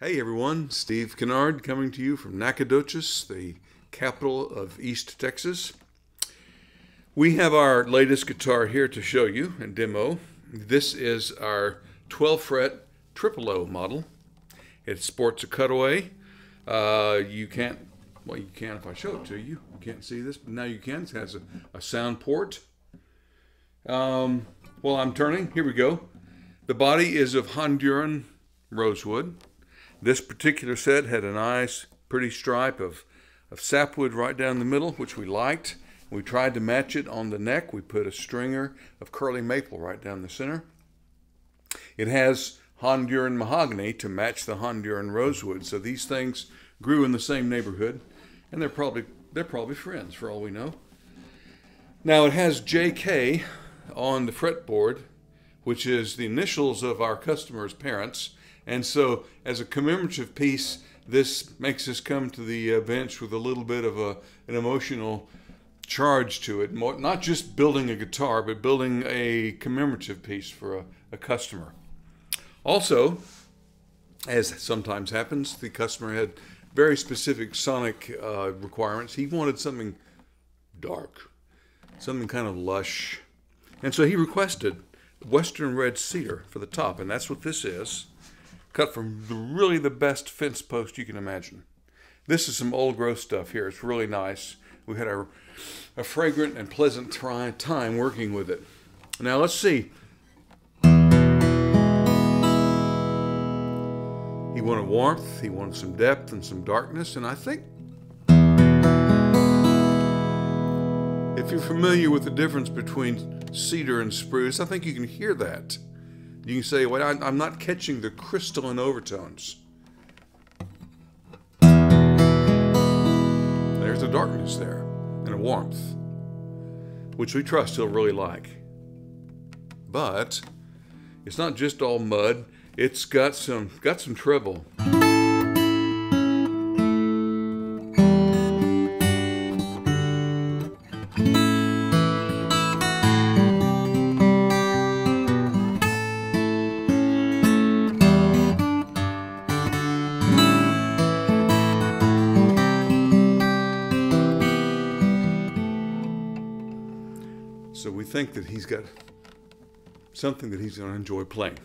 Hey everyone, Steve Kinnaird coming to you from Nacogdoches, the capital of East Texas. We have our latest guitar here to show you and demo. This is our 12 fret triple O model. It sports a cutaway. Uh, you can't, well, you can if I show it to you. You can't see this, but now you can. It has a, a sound port. Um, well, I'm turning. Here we go. The body is of Honduran rosewood. This particular set had a nice, pretty stripe of, of sapwood right down the middle, which we liked. We tried to match it on the neck. We put a stringer of curly maple right down the center. It has Honduran mahogany to match the Honduran rosewood. So these things grew in the same neighborhood, and they're probably they're probably friends for all we know. Now it has JK on the fretboard, which is the initials of our customers' parents. And so, as a commemorative piece, this makes us come to the bench with a little bit of a, an emotional charge to it. Not just building a guitar, but building a commemorative piece for a, a customer. Also, as sometimes happens, the customer had very specific sonic uh, requirements. He wanted something dark, something kind of lush. And so he requested Western Red Cedar for the top, and that's what this is cut from really the best fence post you can imagine. This is some old growth stuff here. It's really nice. We had a, a fragrant and pleasant time working with it. Now let's see. He wanted warmth, he wanted some depth and some darkness, and I think if you're familiar with the difference between cedar and spruce, I think you can hear that. You can say, well, I'm not catching the crystalline overtones. There's a darkness there and a warmth, which we trust he'll really like. But it's not just all mud. It's got some got some treble. Think that he's got something that he's going to enjoy playing.